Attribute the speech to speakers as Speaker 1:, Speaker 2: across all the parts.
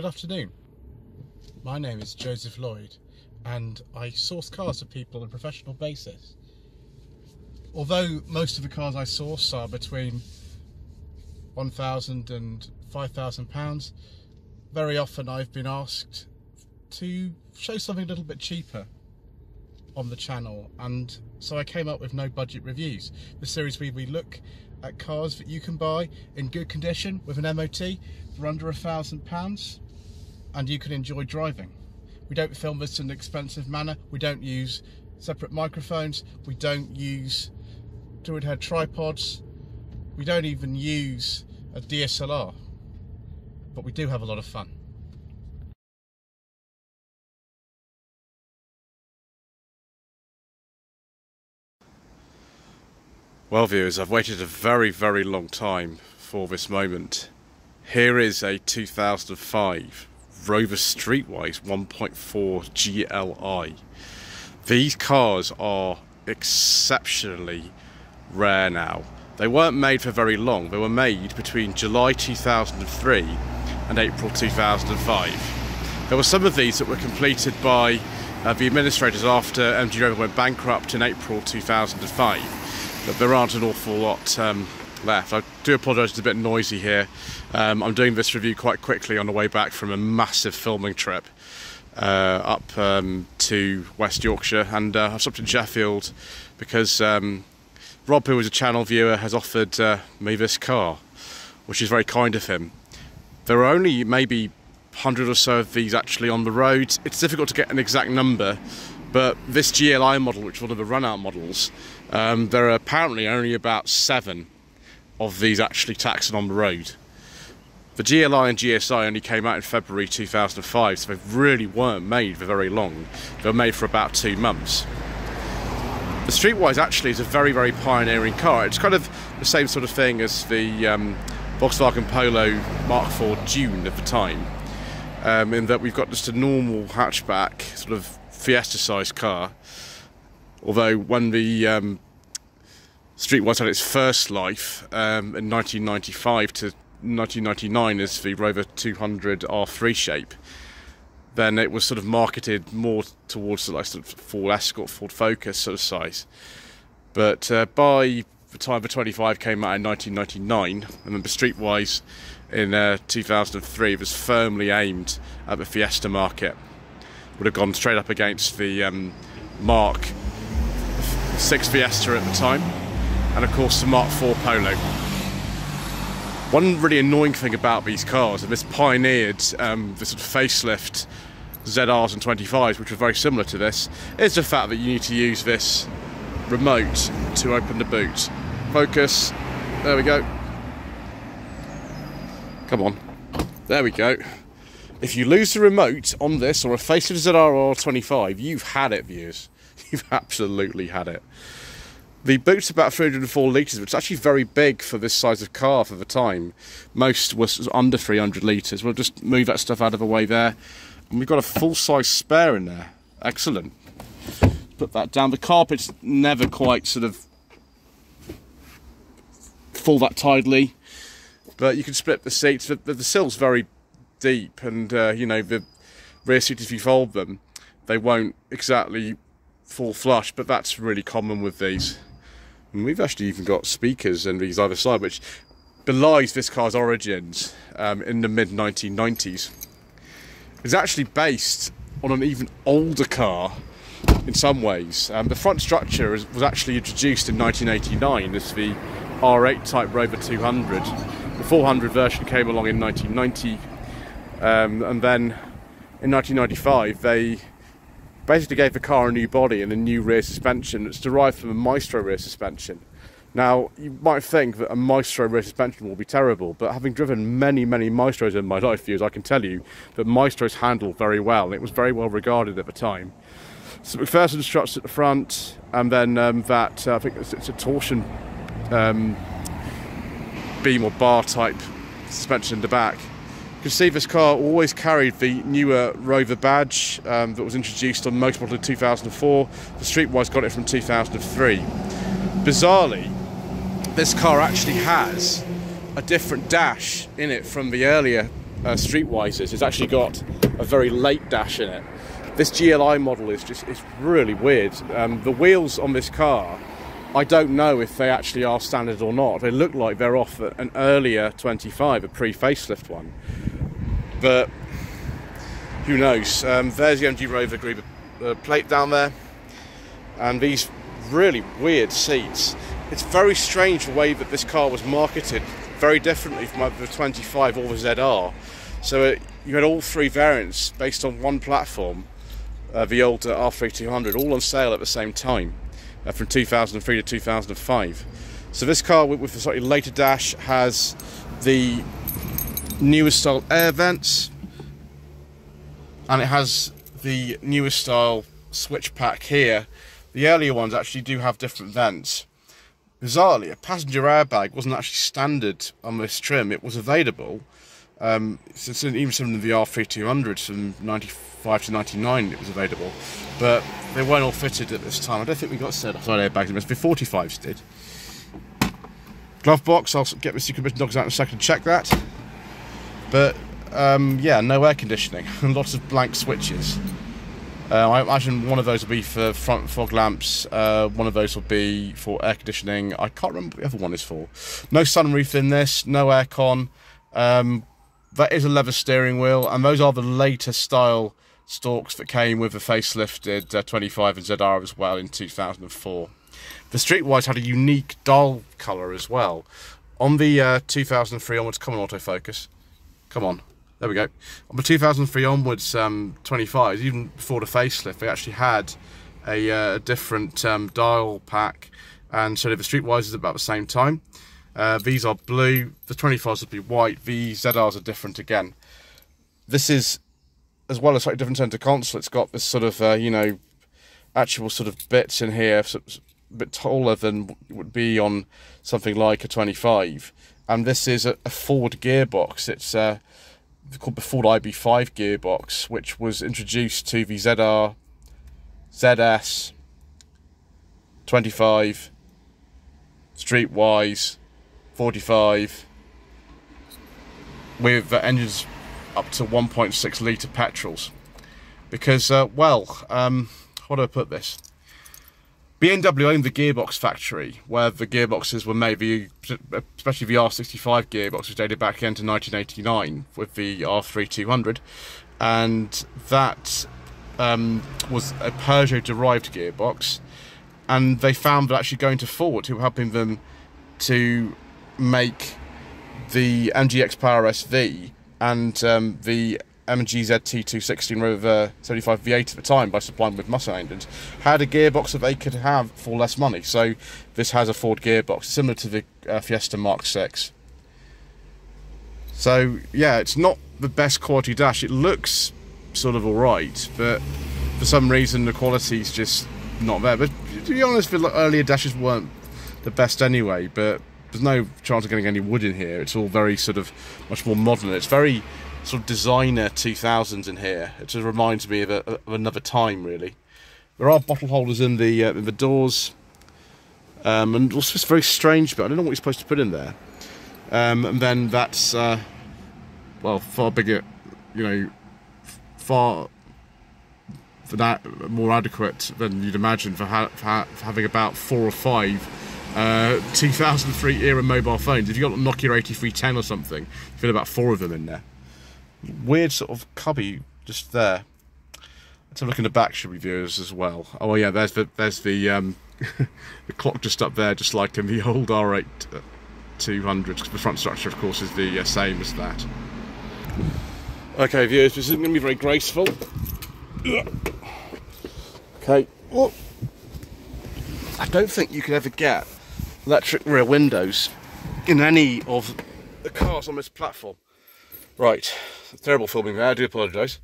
Speaker 1: Good afternoon. My name is Joseph Lloyd and I source cars for people on a professional basis. Although most of the cars I source are between 1,000 and 5,000 pounds, very often I've been asked to show something a little bit cheaper on the channel and so I came up with no budget reviews the series where we look at cars that you can buy in good condition with an MOT for under a thousand pounds and you can enjoy driving. We don't film this in an expensive manner. We don't use separate microphones. We don't use fluid head tripods. We don't even use a DSLR but we do have a lot of fun.
Speaker 2: Well, viewers, I've waited a very, very long time for this moment. Here is a 2005 Rover Streetwise 1.4 GLI. These cars are exceptionally rare now. They weren't made for very long. They were made between July 2003 and April 2005. There were some of these that were completed by uh, the administrators after MG Rover went bankrupt in April 2005 but there aren't an awful lot um, left. I do apologise, it's a bit noisy here. Um, I'm doing this review quite quickly on the way back from a massive filming trip uh, up um, to West Yorkshire, and uh, I've stopped in Sheffield because um, Rob, who is a channel viewer, has offered uh, me this car, which is very kind of him. There are only maybe 100 or so of these actually on the road. It's difficult to get an exact number but this GLI model, which is one of the run-out models, um, there are apparently only about seven of these actually taxing on the road. The GLI and GSI only came out in February 2005, so they really weren't made for very long. They were made for about two months. The Streetwise actually is a very, very pioneering car. It's kind of the same sort of thing as the um, Volkswagen Polo Mark IV Dune of the time, um, in that we've got just a normal hatchback, sort of Fiesta sized car. Although when the um, Streetwise had its first life um, in 1995 to 1999 as the Rover 200 R3 shape, then it was sort of marketed more towards the like sort of Ford Escort, Ford Focus sort of size. But uh, by the time the 25 came out in 1999, and then the Streetwise in uh, 2003 was firmly aimed at the Fiesta market. Would have gone straight up against the um, Mark 6 Fiesta at the time, and of course the Mark IV Polo. One really annoying thing about these cars, and this pioneered um, the sort of facelift ZRs and 25s, which were very similar to this, is the fact that you need to use this remote to open the boot. Focus, there we go. Come on, there we go. If you lose the remote on this or a facelift ZR-R25, you've had it, viewers. You've absolutely had it. The boot's about 304 litres, which is actually very big for this size of car for the time. Most was under 300 litres. We'll just move that stuff out of the way there. And we've got a full-size spare in there. Excellent. Put that down. The carpet's never quite sort of full that tidily. But you can split the seats. The, the, the sill's very deep, and uh, you know the rear seats if you fold them, they won't exactly fall flush. But that's really common with these. And we've actually even got speakers in these either side, which belies this car's origins um, in the mid 1990s. It's actually based on an even older car in some ways. Um, the front structure is, was actually introduced in 1989 as the R8 Type Rover 200. The 400 version came along in 1990 um, and then in 1995, they basically gave the car a new body and a new rear suspension that's derived from a Maestro rear suspension. Now, you might think that a Maestro rear suspension will be terrible, but having driven many, many Maestros in my life years, I can tell you that Maestros handle very well, it was very well regarded at the time. So MacPherson struts at the front, and then um, that, uh, I think it's, it's a torsion um, beam or bar type suspension in the back. You can see this car always carried the newer Rover badge um, that was introduced on most in 2004. The Streetwise got it from 2003. Bizarrely, this car actually has a different dash in it from the earlier uh, Streetwisers has actually got a very late dash in it. This GLI model is just it's really weird. Um, the wheels on this car, I don't know if they actually are standard or not. They look like they're off an earlier 25, a pre-facelift one, but who knows? Um, there's the MG Rover Green uh, plate down there, and these really weird seats. It's very strange the way that this car was marketed, very differently from the 25 or the ZR. So it, uh, you had all three variants based on one platform, uh, the old uh, R3200, all on sale at the same time, uh, from 2003 to 2005. So this car with, with a slightly later dash has the newest style air vents, and it has the newest style switch pack here. The earlier ones actually do have different vents. Bizarrely, a passenger airbag wasn't actually standard on this trim. It was available. Um, since even some of the R3200s from 95 to 99 it was available, but they weren't all fitted at this time. I don't think we got set side airbags. It must be 45s did. Glove box. I'll get the secret dogs out in a second to check that. But um, yeah, no air conditioning and lots of blank switches. Uh, I imagine one of those will be for front fog lamps, uh, one of those will be for air conditioning. I can't remember what the other one is for. No sunroof in this, no aircon. Um, that is a leather steering wheel, and those are the later style stalks that came with the facelifted uh, 25 and ZR as well in 2004. The Streetwise had a unique dial colour as well. On the uh, 2003 onwards, come on autofocus, come on. There we go. On the 2003 onwards um, 25s, even before the facelift, they actually had a uh, different um, dial pack, and so the Streetwisers about the same time. Uh, these are blue. The 25s would be white. The ZRs are different again. This is, as well as slightly different center console. It's got this sort of, uh, you know, actual sort of bits in here, a bit taller than would be on something like a 25. And this is a, a Ford gearbox. It's uh, called the Ford IB5 gearbox, which was introduced to the ZR, ZS, 25, Streetwise, 45, with uh, engines up to 1.6 litre petrols. Because, uh, well, um, how do I put this? BMW owned the gearbox factory where the gearboxes were made, especially the R65 gearbox, which dated back into 1989 with the R3200, and that um, was a Peugeot derived gearbox. And they found that actually going to Ford, who were helping them to make the MG XPower SV and um, the MG ZT 260 Rover 75 V8 at the time by supplying with muscle engines, had a gearbox that they could have for less money. So this has a Ford gearbox, similar to the uh, Fiesta Mark 6. So yeah, it's not the best quality dash. It looks sort of alright, but for some reason the quality's just not there. But to be honest, the earlier dashes weren't the best anyway, but there's no chance of getting any wood in here. It's all very sort of much more modern. It's very sort of designer 2000s in here. It just reminds me of, a, of another time, really. There are bottle holders in the uh, in the doors, um, and also it's very strange, but I don't know what you're supposed to put in there. Um, and then that's uh, well far bigger, you know, far for that more adequate than you'd imagine for, ha for, ha for having about four or five uh, 2003 era mobile phones. If you've got a Nokia 8310 or something, you fit about four of them in there weird sort of cubby just there. Let's have a look in the back, should we, viewers, as well? Oh, yeah, there's the there's the um, the clock just up there, just like in the old R8 200. The front structure, of course, is the uh, same as that. Okay, viewers, this isn't going to be very graceful. Okay, well, I don't think you can ever get electric rear windows in any of the cars on this platform. Right, terrible filming there, I do apologise.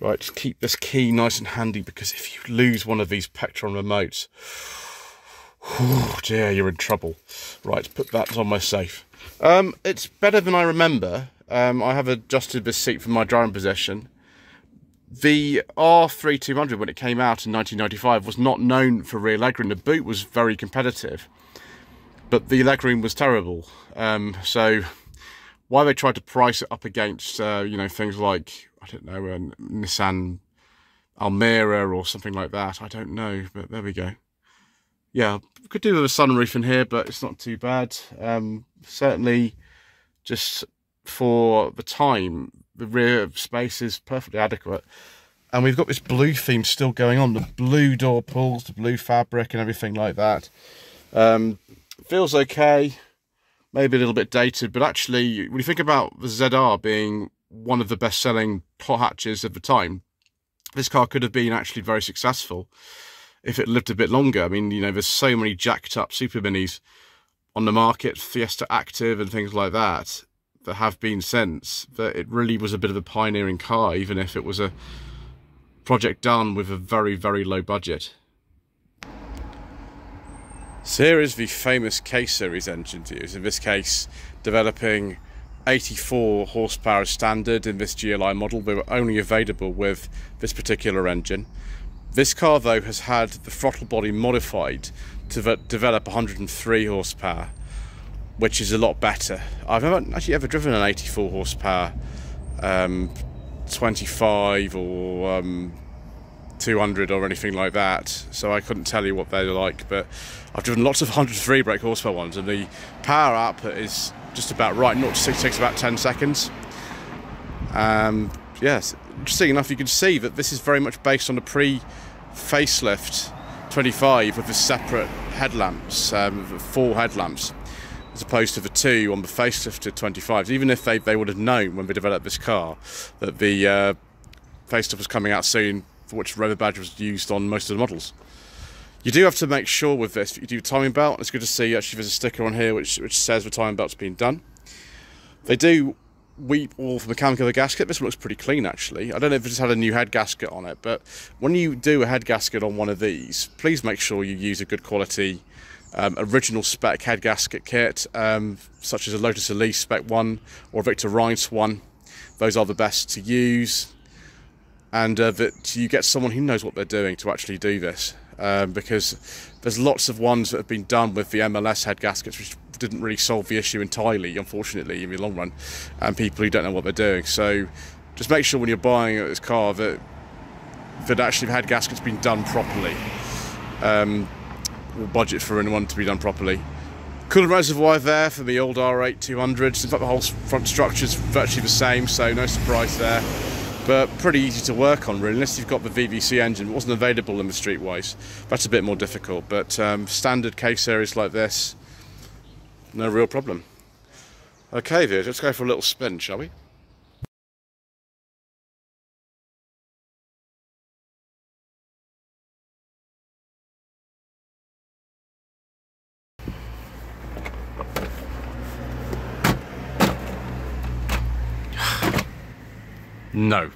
Speaker 2: Right, just keep this key nice and handy because if you lose one of these Pektron remotes, oh dear, you're in trouble. Right, put that on my safe. Um, it's better than I remember. Um, I have adjusted this seat for my driving position. The R3200, when it came out in 1995, was not known for rear legroom. The boot was very competitive, but the legroom was terrible. Um, so Why they tried to price it up against, uh, you know, things like, I don't know, a Nissan Almera or something like that, I don't know, but there we go. Yeah, could do with a sunroof in here, but it's not too bad. Um, certainly, just for the time, the rear space is perfectly adequate. And we've got this blue theme still going on, the blue door pulls, the blue fabric and everything like that. Um, feels okay, maybe a little bit dated, but actually, when you think about the ZR being one of the best-selling hot hatches of the time, this car could have been actually very successful if it lived a bit longer. I mean, you know, there's so many jacked up super minis on the market, Fiesta Active and things like that, that have been since, that it really was a bit of a pioneering car, even if it was a project done with a very, very low budget. So here is the famous K-Series engine to use, in this case developing 84 horsepower standard in this GLI model. They were only available with this particular engine. This car though has had the throttle body modified to develop 103 horsepower, which is a lot better. I've never actually ever driven an 84 horsepower um, 25 or um, 200 or anything like that, so I couldn't tell you what they're like. But I've driven lots of 103 brake horsepower ones, and the power output is just about right. Not to takes about 10 seconds. Um, yes, interesting enough, you can see that this is very much based on the pre facelift 25 with the separate headlamps, um, four headlamps, as opposed to the two on the facelifted 25s. Even if they, they would have known when they developed this car that the uh, facelift was coming out soon, for which Rover Badge was used on most of the models. You do have to make sure with this, you do timing belt, it's good to see actually there's a sticker on here which, which says the timing belt's been done. They do weep all the mechanical of the gasket. This one looks pretty clean actually. I don't know if it's had a new head gasket on it, but when you do a head gasket on one of these, please make sure you use a good quality um, original spec head gasket kit, um, such as a Lotus Elise Spec 1 or a Victor Reinz one. Those are the best to use and uh, that you get someone who knows what they're doing to actually do this um, because there's lots of ones that have been done with the MLS head gaskets which didn't really solve the issue entirely, unfortunately, in the long run, and people who don't know what they're doing. So just make sure when you're buying this car that that actually the head gasket's been done properly. Um, or budget for anyone to be done properly. Coolant reservoir there for the old R8 200s. In fact, the whole front structure is virtually the same, so no surprise there but pretty easy to work on really unless you've got the VVC engine. It wasn't available in the Streetwise that's a bit more difficult. But um, standard K series like this no real problem. Okay viewers let's go for a little spin shall we No.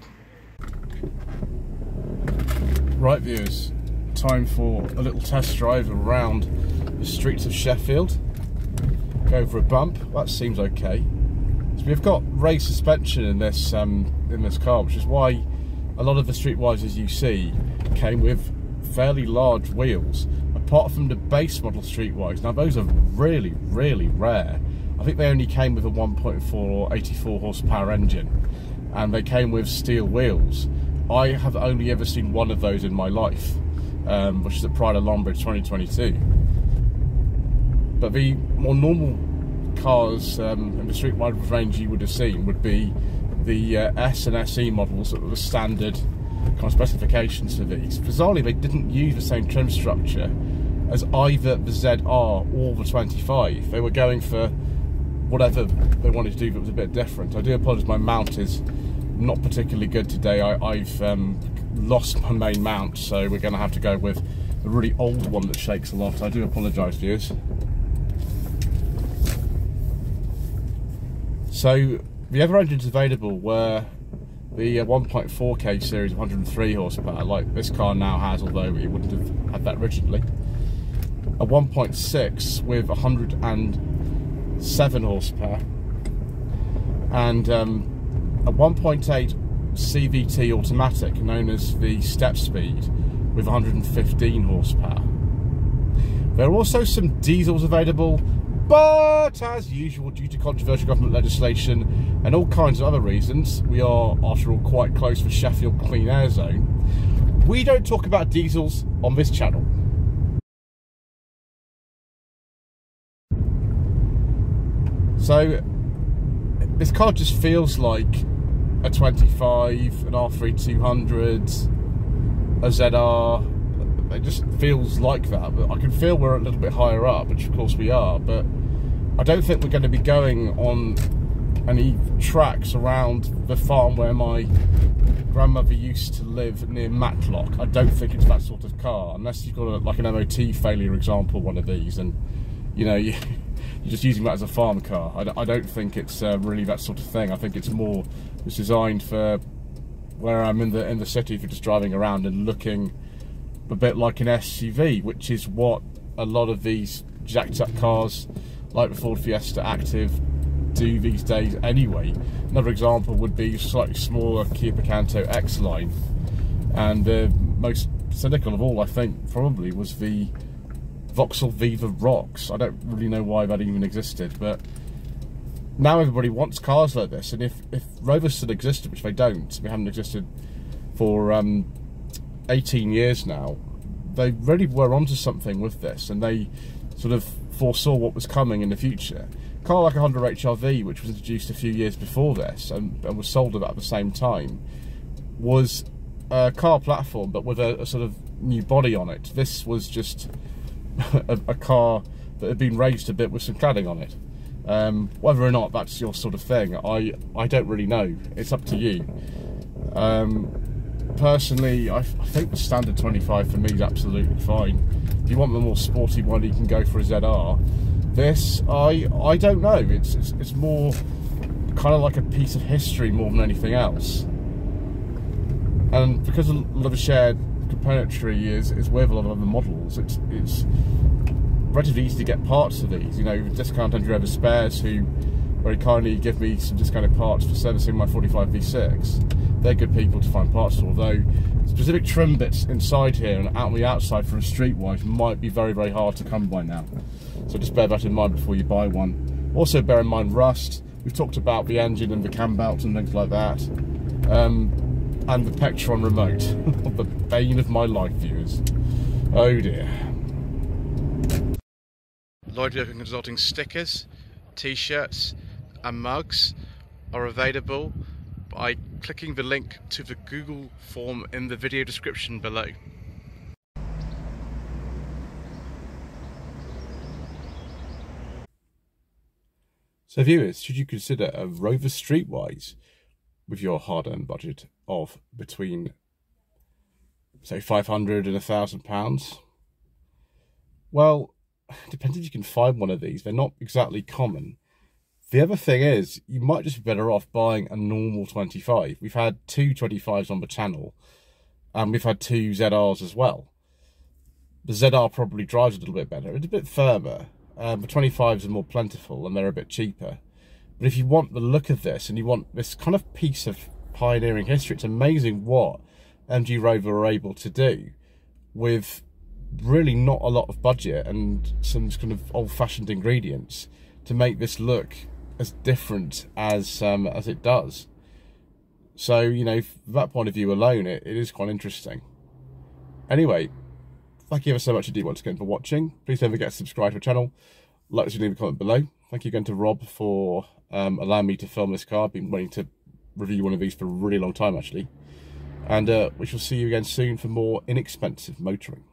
Speaker 1: Right viewers, time for a little test drive around the streets of Sheffield. Go over a bump, that seems okay. So we've got raised suspension in this um, in this car, which is why a lot of the Streetwisers you see came with fairly large wheels, apart from the base model Streetwise. Now those are really, really rare. I think they only came with a 1.4 or 84 horsepower engine and they came with steel wheels. I have only ever seen one of those in my life, um, which is at Pride of Longbridge 2022. But the more normal cars um, in the Streetwise range you would have seen would be the uh, S and SE models that were the standard kind of specifications for these. Bizarrely, they didn't use the same trim structure as either the ZR or the 25. They were going for whatever they wanted to do that was a bit different. I do apologise, my mount is not particularly good today. I, have um, lost my main mount, so we're going to have to go with a really old one that shakes a lot. I do apologise, viewers. So the other engines available were the uh, 1.4K series 103 horsepower, like this car now has, although it wouldn't have had that originally. A 1.6 with 107 horsepower, and um, a 1.8 CVT automatic known as the step speed with 115 horsepower. There are also some diesels available, But as usual, due to controversial government legislation and all kinds of other reasons, we are, after all, quite close for Sheffield Clean Air Zone. We don't talk about diesels on this channel. So, this car just feels like a 25, an R3200, a ZR, it just feels like that. But I can feel we're a little bit higher up, which of course we are. But I don't think we're going to be going on any tracks around the farm where my grandmother used to live near Matlock. I don't think it's that sort of car, unless you've got a, like an MOT failure example, one of these, and you know you, are just using that as a farm car. I, I don't think it's uh, really that sort of thing. I think it's more it's designed for where I'm in the in the city for just driving around and looking a bit like an SUV, which is what a lot of these jacked up cars like the Ford Fiesta Active do these days anyway. Another example would be slightly smaller Kia Picanto X-Line. And the most cynical of all, I think, probably was the Vauxhall Viva Rocks. I don't really know why that even existed, but now everybody wants cars like this. And if, if Rovers still existed, which they don't, they haven't existed for um, 18 years now, they really were onto something with this and they sort of foresaw what was coming in the future. A car like a Honda HRV, which was introduced a few years before this and, and was sold about the same time, was a car platform but with a, a sort of new body on it. This was just a, a, car that had been raised a bit with some cladding on it. Um, whether or not that's your sort of thing, I, I don't really know. It's up to you. Um, personally, I, I, think the standard 25 for me is absolutely fine. If you want the more sporty one, you can go for a ZR. This, I I don't know. It's it's, it's more kind of like a piece of history more than anything else. And because a lot of shared componentry is is with a lot of other models, it's it's relatively easy to get parts for these. You know, discount Andrew Evers Spares who very kindly give me some discounted parts for servicing my 45 V6. They're good people to find parts for, although specific trim bits inside here and out on the outside for a streetwise might be very, very hard to come by now. So just bear that in mind before you buy one. Also bear in mind rust. We've talked about the engine and the cam belts and things like that. Um, and the Pektron remote. the bane of my life, viewers. Oh dear. Lloyd Young Consulting stickers, t-shirts, and mugs are available by clicking the link to the Google form in the video description below. So viewers, should you consider a Rover Streetwise with your hard-earned budget of between say 500 and a thousand pounds? Well, depends if you can find one of these. They're not exactly common. The other thing is, you might just be better off buying a normal 25. We've had two 25s on the channel, and we've had two ZRs as well. The ZR probably drives a little bit better. It's a bit firmer. Um, the 25s are more plentiful, and they're a bit cheaper. But if you want the look of this, and you want this kind of piece of pioneering history, it's amazing what MG Rover are able to do with really not a lot of budget and some kind of old-fashioned ingredients to make this look as different as um, as it does. So, you know, from that point of view alone, it, it is quite interesting. Anyway, thank you ever so much indeed once again for watching. Please don't forget to subscribe to the channel. Like to leave a comment below. Thank you again to Rob for um, allowing me to film this car. I've been wanting to review one of these for a really long time, actually. And uh, we shall see you again soon for more inexpensive motoring.